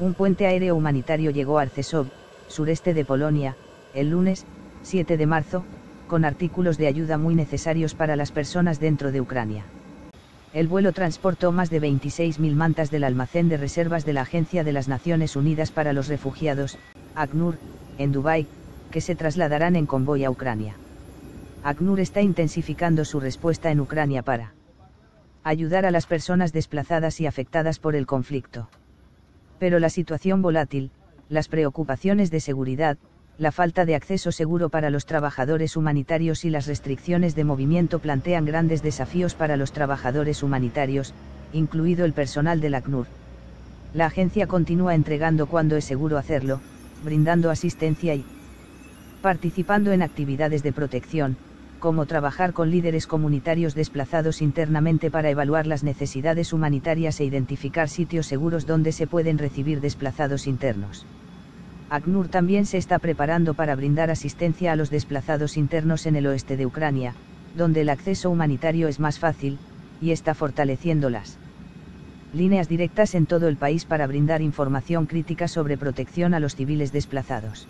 Un puente aéreo humanitario llegó a Arcesov, sureste de Polonia, el lunes, 7 de marzo, con artículos de ayuda muy necesarios para las personas dentro de Ucrania. El vuelo transportó más de 26.000 mantas del almacén de reservas de la Agencia de las Naciones Unidas para los Refugiados, ACNUR, en Dubái, que se trasladarán en convoy a Ucrania. ACNUR está intensificando su respuesta en Ucrania para ayudar a las personas desplazadas y afectadas por el conflicto. Pero la situación volátil, las preocupaciones de seguridad, la falta de acceso seguro para los trabajadores humanitarios y las restricciones de movimiento plantean grandes desafíos para los trabajadores humanitarios, incluido el personal del ACNUR. La agencia continúa entregando cuando es seguro hacerlo, brindando asistencia y participando en actividades de protección, como trabajar con líderes comunitarios desplazados internamente para evaluar las necesidades humanitarias e identificar sitios seguros donde se pueden recibir desplazados internos. ACNUR también se está preparando para brindar asistencia a los desplazados internos en el oeste de Ucrania, donde el acceso humanitario es más fácil, y está fortaleciendo las líneas directas en todo el país para brindar información crítica sobre protección a los civiles desplazados.